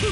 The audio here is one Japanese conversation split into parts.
こ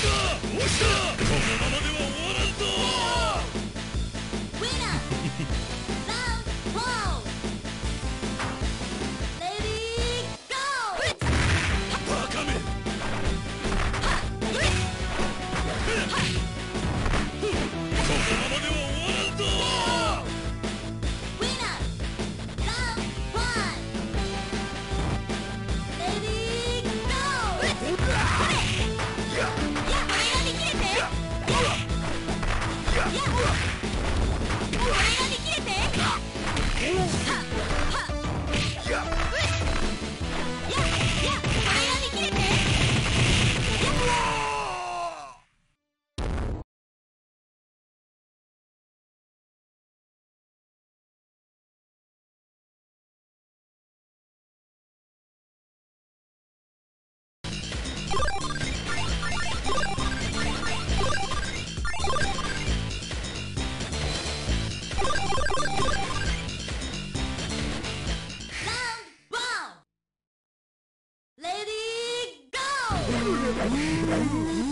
ちだた。このままでは終わらない。Ooh.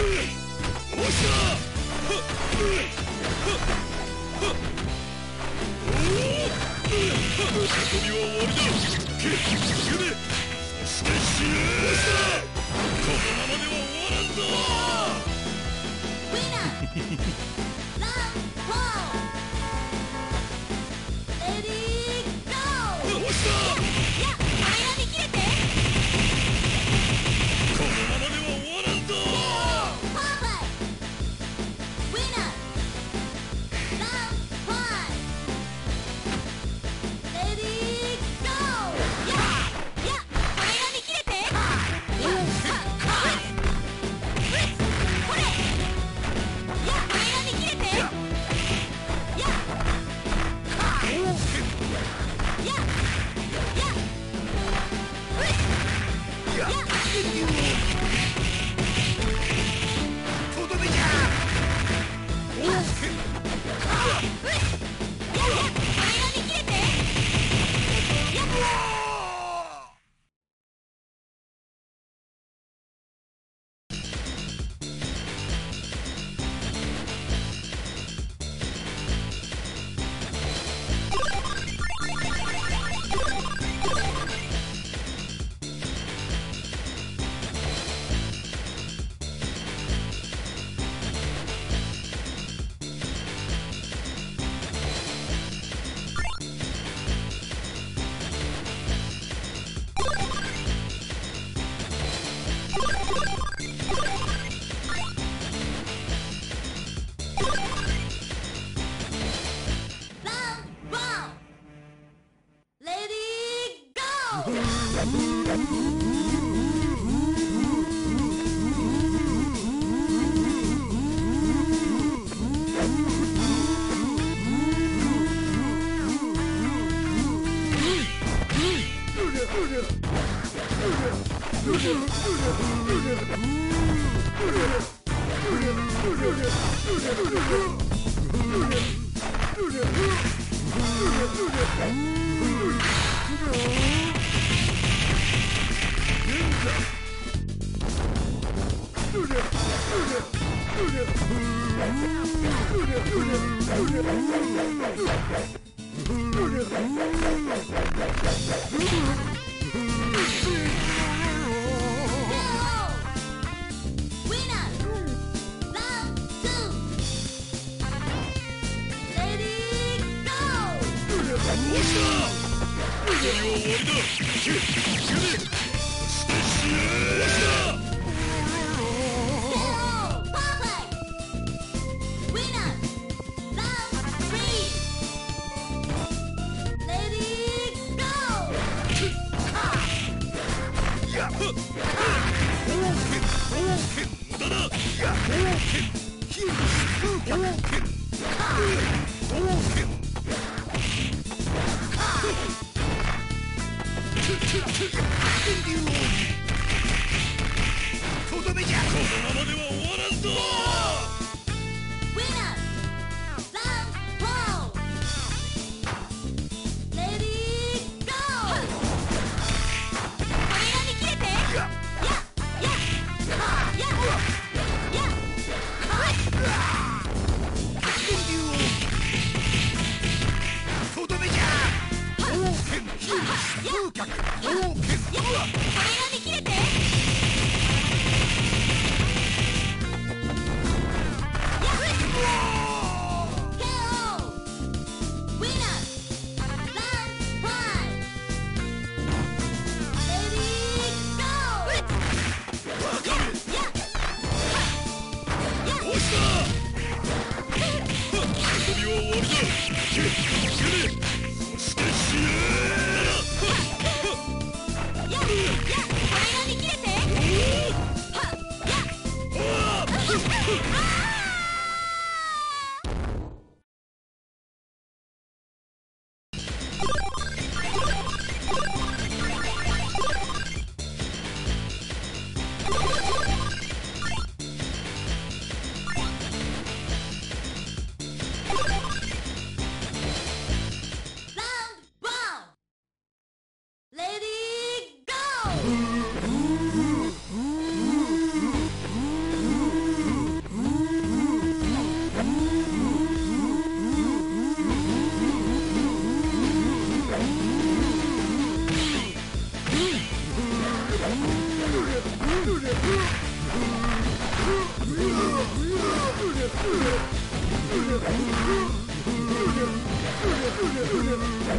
ウィままこの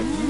Bye.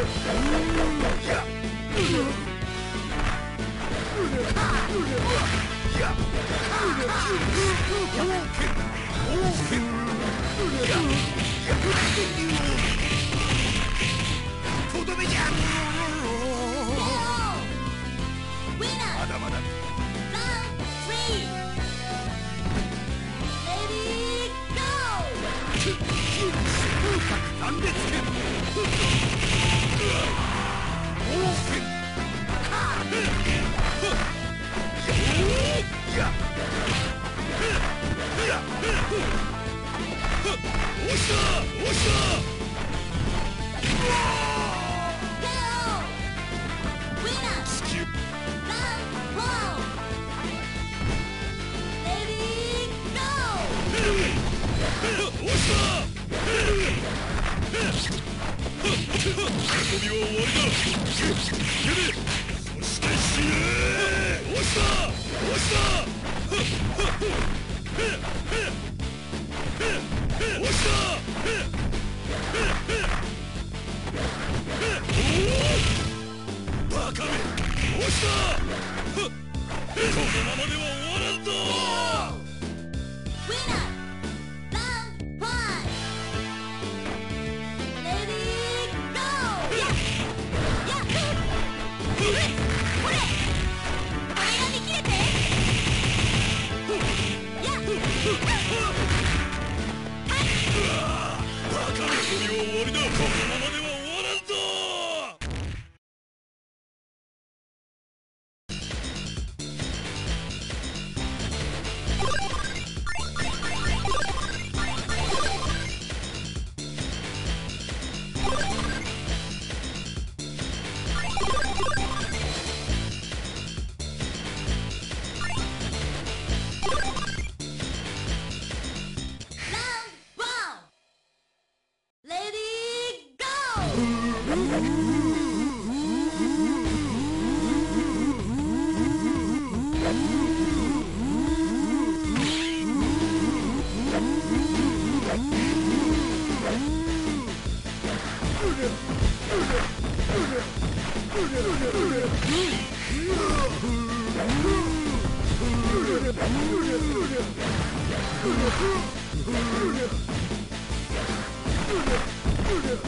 Shoot! 格おっしゃおっしゃバカめ押した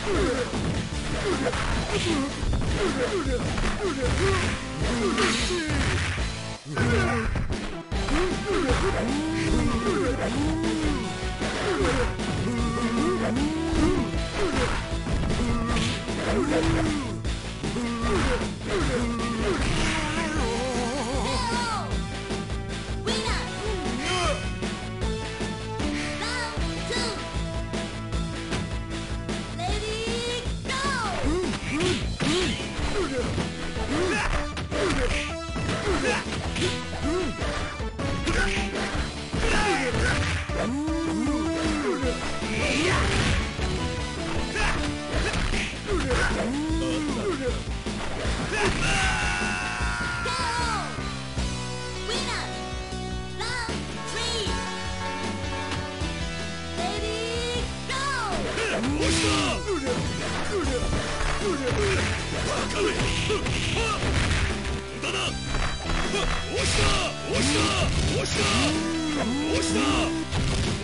으아! 押した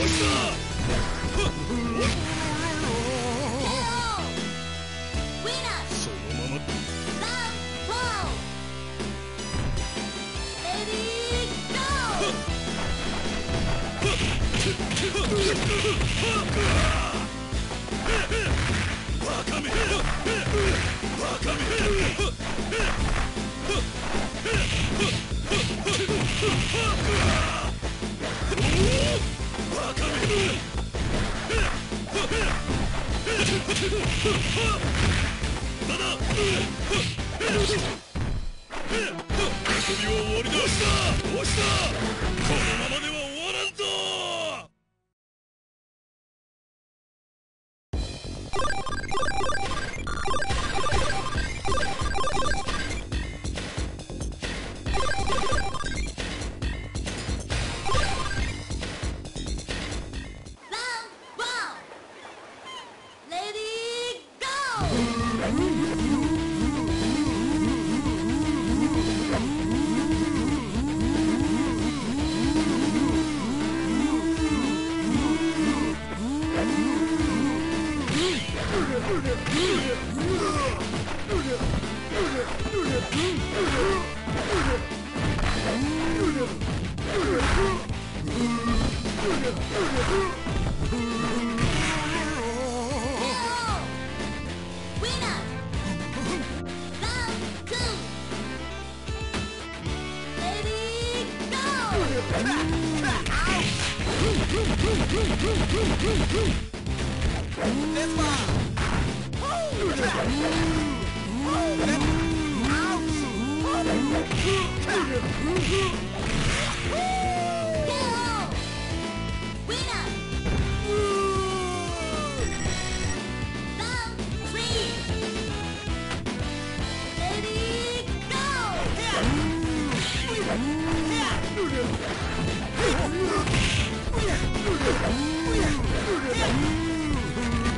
What's up? 遊びは終わりだ。押した押した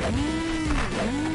Mmm!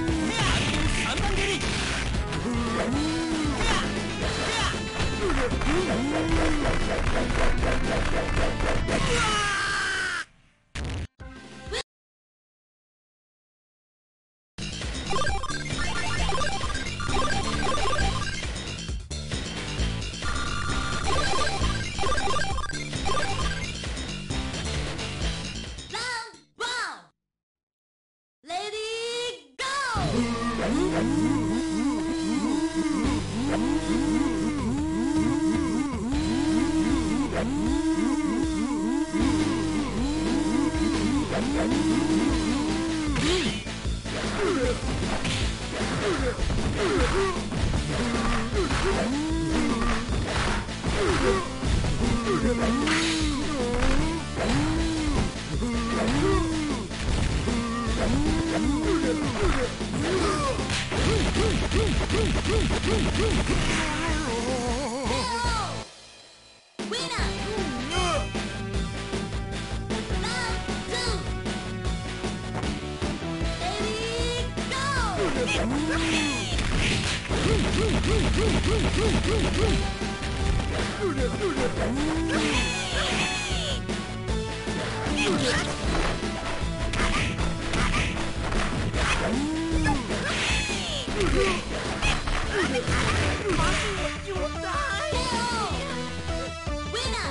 Winner!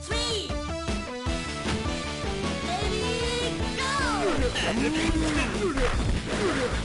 Three! Ready, go! Yeah.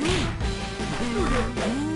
으음.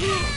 Huh!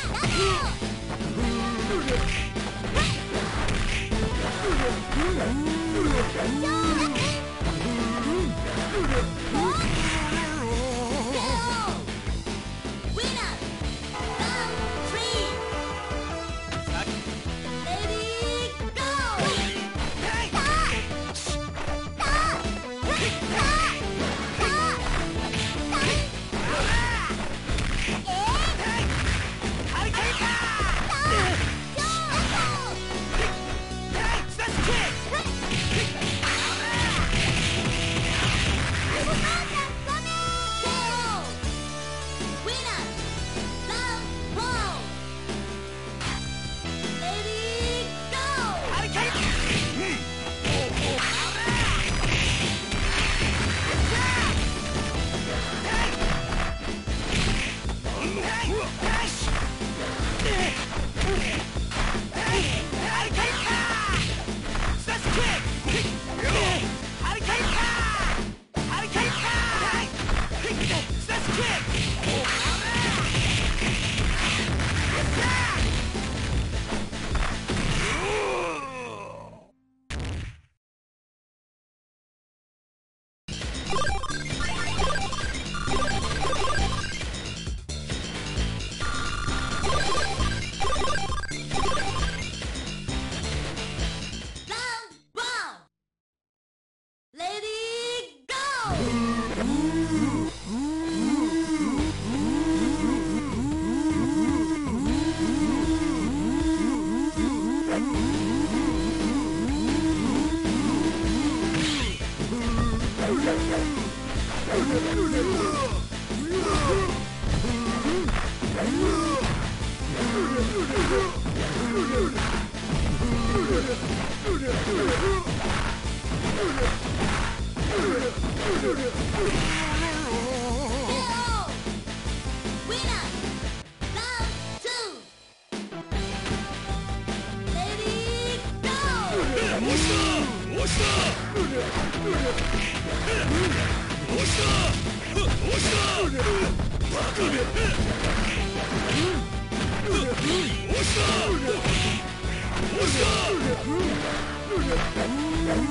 心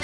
の